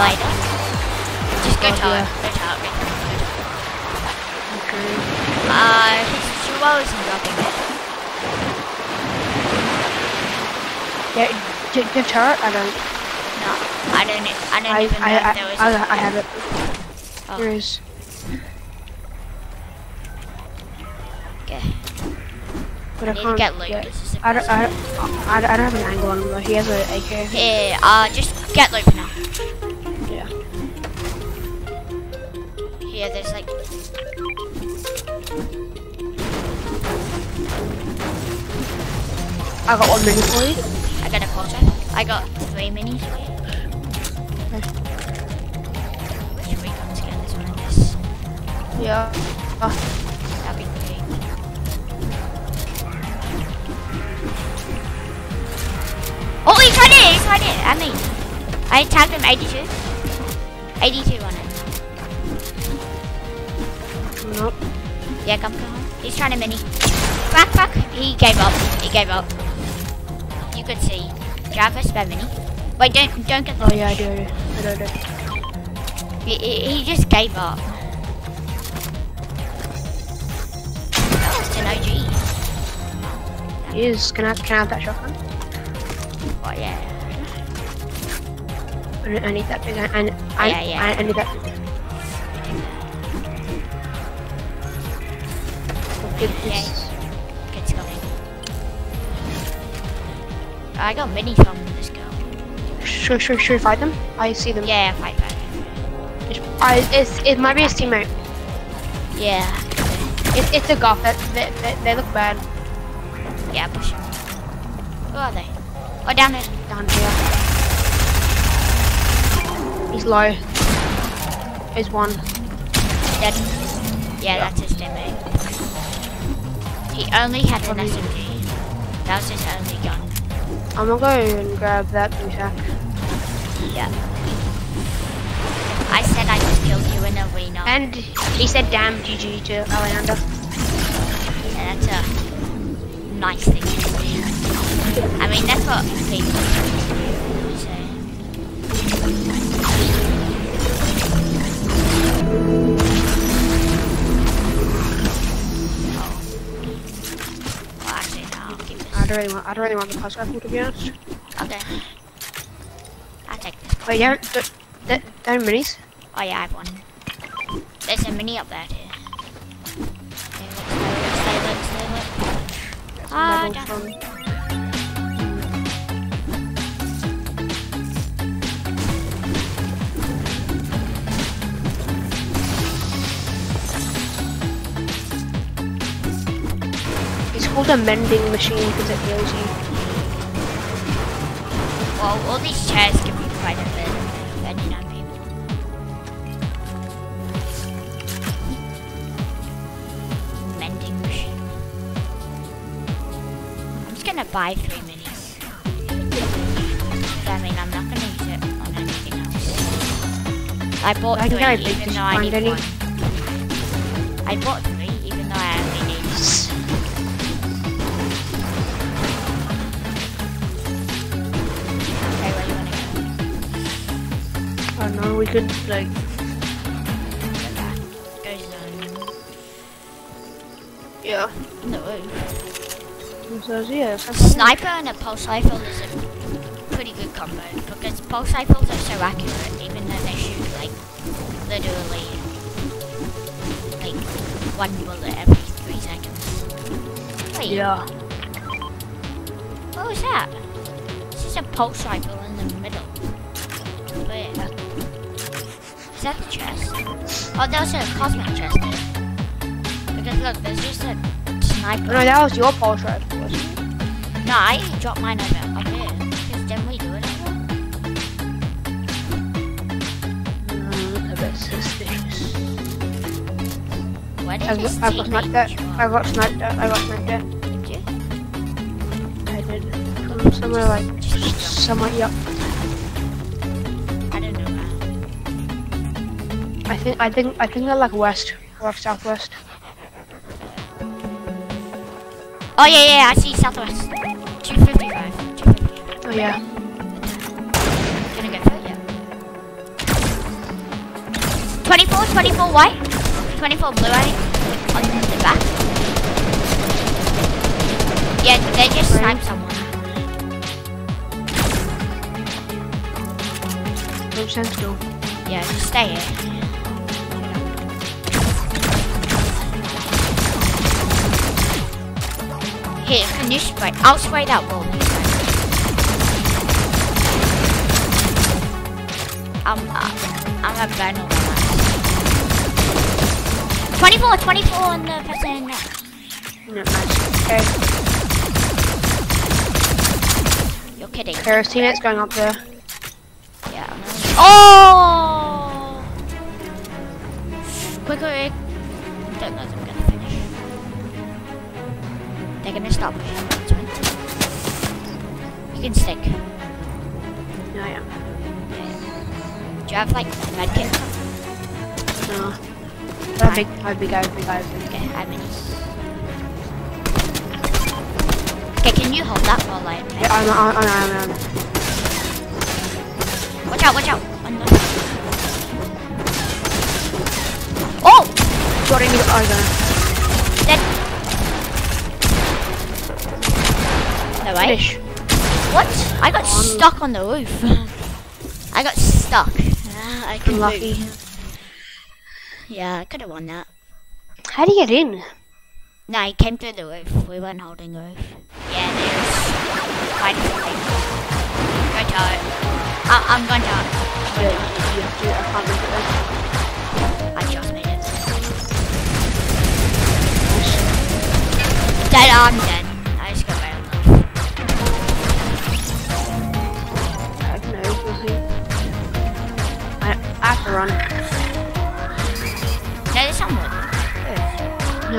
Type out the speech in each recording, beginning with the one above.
With that glider? Just go Oh, to it. yeah. Go to it. Okay. Uh, his jewel isn't dropping it. Yeah, do, you turret? I don't. No, I don't. I don't I, even know I, if there was. I, I, I have it. Oh. There is. Okay. But I Need can't get loot. get- This is the I don't, I, don't, I, I don't have an angle on him though. He has an AK. Here, uh, just get loot now. Yeah. There's like. I got one mini for you. I got a quarter. I got three minis for you. Which scan is one of this? Yeah. That'd be great. Oh, he's right here! He's right here! I mean, I tagged him 82. 82 on it. Nope. Yeah, come, come on. He's trying to mini. Back, back. He gave up. He gave up. You could see. Do you have a spare mini? Wait, don't, don't get the Oh yeah, I do. I do. I do. I do. He, he, he just gave up. It's an OG. He is. Can I? Can I have that shotgun? Oh, yeah. I need, that big. I, I, Yeah, yeah. I, I need that. It's, Kids coming. I got mini from this girl. should, should, should we fight them? I see them. Yeah, fight back. It's, I, it's, it might be his teammate. Yeah. It, it's a goth. That, they, they, they look bad Yeah, push him. Who are they? Oh, down there. down here. He's low. He's one. Dead. Yeah, that's his teammate. He only had an SMG. That was his only gun. I'm gonna go and grab that sack. Yeah. I said I just killed you in arena. And he said damn GG to Alejandro. Yeah, that's a nice thing to say. I mean, that's what people say. Oh. Don't really want, I don't really want the pulse rifle to be honest. Okay. I'll take this. Wait, yeah, th th there are minis. Oh yeah, I have one. There's a mini up there too. Okay, let's called a mending machine because it heals you. Well, all these chairs give me quite a bit. 39 people. Mending machine. I'm just gonna buy three minis. I mean, I'm not gonna use it on anything else. I bought I can three even though I find need any. one. I bought go? Don't know, we could like Go back. Go zone. yeah. No. So yeah, it's Sniper and a pulse rifle is a pretty good combo because pulse rifles are so accurate even though they shoot like literally like one bullet every three seconds. Wait, Yeah. what was that? This is a pulse rifle in the middle. Wait. Is that the chest? Oh, there's a cosmic chest. Because look, there's just a sniper. No, that was your pulse rifle, wasn't it? No, I dropped mine over up here. Because then we do it. Mm, a bit suspicious. Where did his got, I've got sniped at. I got sniped at. I got sniped at. Did you? I did. From somewhere like, somewhere, yep. I I think I think I think they're like west or southwest. Oh yeah, yeah, I see southwest. 255. Oh yeah. Gonna yeah. 24, 24 white, 24 blue. I think on the back. Yeah, they just sniped someone. No sense, though. Yeah, just stay here. Here, can you? I'll spray that you. I'm, uh, I'm a burn all 24, 24 on the person. No. Okay. You're kidding. Paris teammates going up there. Yeah. Oh! Quick, quick. Don't know They're gonna stop. That's fine. You can stick. Yeah, yeah. Do you have like med kit? No. But big, I'd be guys, big guys. Okay, I. Okay, can you hold that while I Yeah, I'm, I'm, I'm, I'm, I'm. Watch out, watch out! Oh! Sorry, you are gonna. Dead. Finish. What? I got stuck on the roof. I got stuck. Ah, I couldn't Unlucky. move. Yeah, I could have won that. How do you get in? No, he came through the roof. We weren't holding the roof. Yeah, there's fighting something. Go to it. I I'm going to Yeah, you have to, I can't make it there. I just made it. Dead, I'm dead.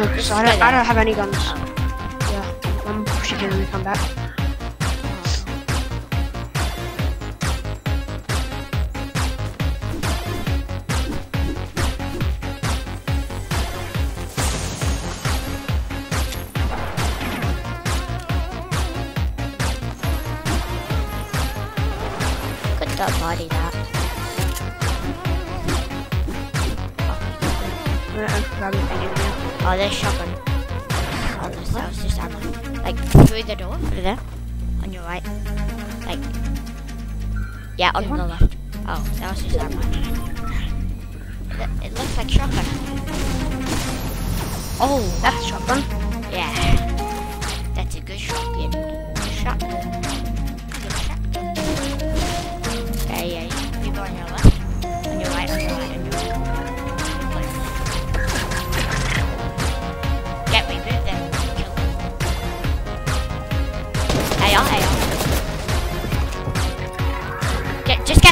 No, because I don't, I don't have any guns. Yeah, I'm pushing him when we come back. Good that body that. I don't have anything in here. Oh, there's shotgun. Oh, there's, that was just ammo. Like, through the door, over there. On your right. Like, yeah, on the one? left. Oh, that was just ammo. Th- It looks like shotgun. Oh, That's a shotgun. yeah.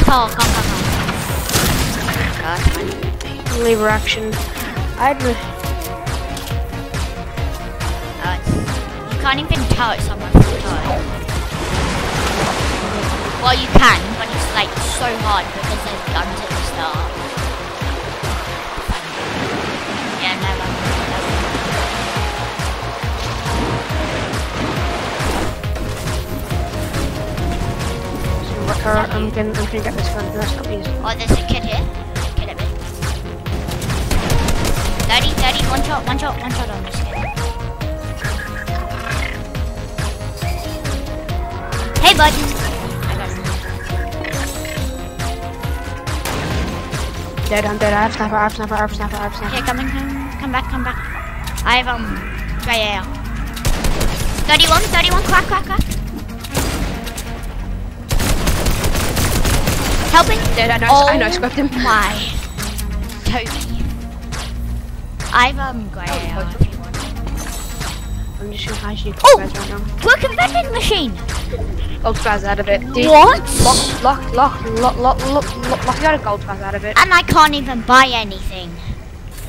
Paul. Come, come, come. God, fine. Lever action. I'd. Uh, you can't even tell it's someone from. Well, you can, but it's like so hard because there's guns at the start. Her, I'm gonna, I'm gonna get this gun. That's not easy. Oh, there's a kid here. Kid at me. 30, 30, one shot, one shot, one shot on this kid. Hey, bud. I got. Dead, I'm dead. I have sniper, I have sniper, I have sniper, I have sniper. Okay, come in, come, come back, come back. I have, um, right here. 31, 31, crack, crack, crack. Helping? Dead, I know, Oh I know, I scrapped him. my. Toby. I've, um, grey AR if you want. I'm just gonna hide you Oh! right now. A vending machine! Gold spaz out of it. Dude, What? Lock, lock, lock, lock, lock, lock, lock, lock, you got a gold spaz out of it. And I can't even buy anything.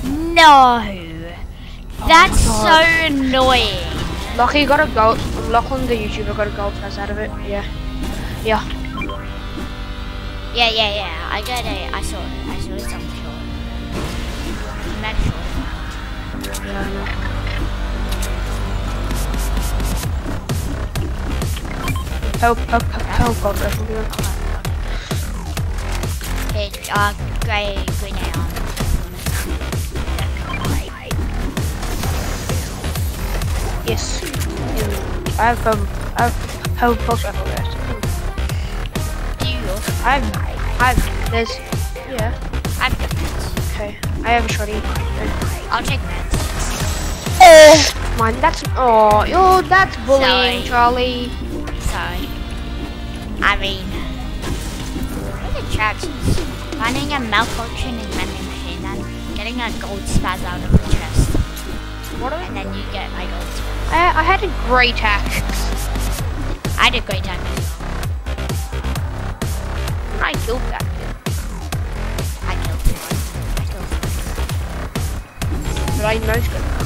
No. That's so God. annoying. Lockie got a gold, Lachlan the YouTuber got a gold spaz out of it. Yeah. Yeah. Yeah, yeah, yeah. I got it. I saw it. I saw it something short. Mad short. Help, help, help, help, help. It's uh, grey, grey now. Yes. I have, um, I have help, help, help, help there. Do you also? I have, I have, there's, yeah. I've got meds. Okay, I have a shorty. Okay. I'll take meds. Oh, man, that's, oh, yo, that's bullying, Sorry. Charlie. Sorry. I mean, what are the chances? Finding a malfunctioning vending machine and getting a gold spaz out of the chest. What And then you get my gold spaz. I, I had a great hack. I had a great time as well. I killed that kid. I killed him. I killed him. But I know he's gonna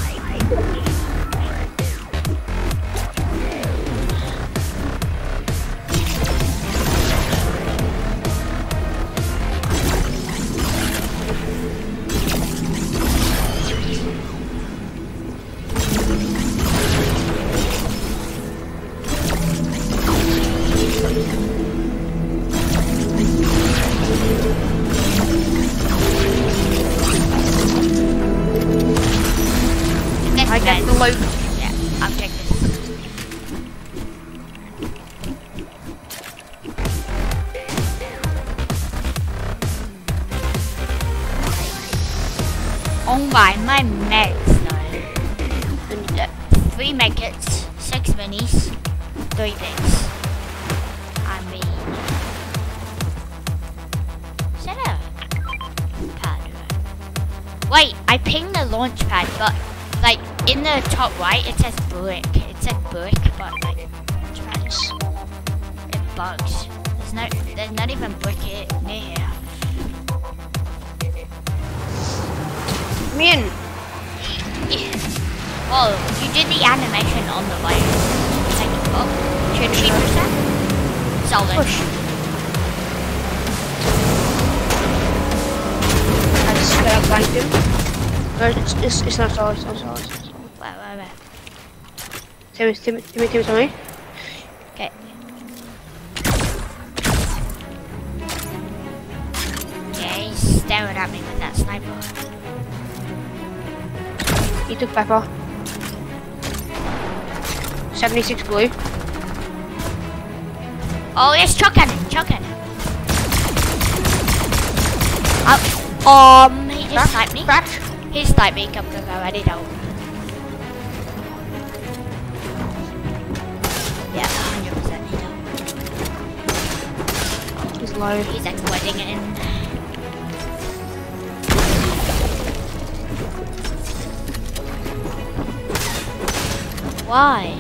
Get Oh my, meds uh, Three medkits, six minis, three things. I mean, is a pad? Wait, I pinged the launch pad, but like in the top right it says brick. It said brick, but like it bugs. There's no, there's not even brick near here. Me and Well, you did the animation on the like second book. Should push that? Solid. push. I just got a blind him. No, it's, it's, it's not solid, it's not solid. It's not solid. Wait, wait, wait. Timmy, Timmy, Timmy, Timmy, Timmy. Okay. Yeah, he's staring at me with that sniper. He took Pepper. 76 blue. Oh, it's chuck cannon, chuck cannon. Oh, um, he just sniped me. Cracked. He sniped me, come, come, come, I need help. Yeah, 100% need help. He's low. He's exploiting it Why?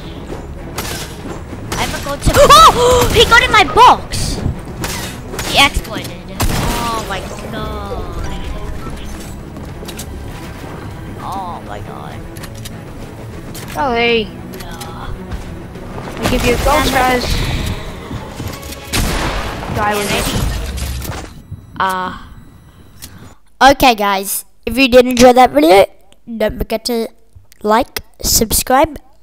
I forgot to. Oh! He got in my box! He exploited. Oh my god. Oh my god. Charlie, No. I give you a gold stars. Die with it. Ah. okay, guys. If you did enjoy that video, don't forget to like, subscribe.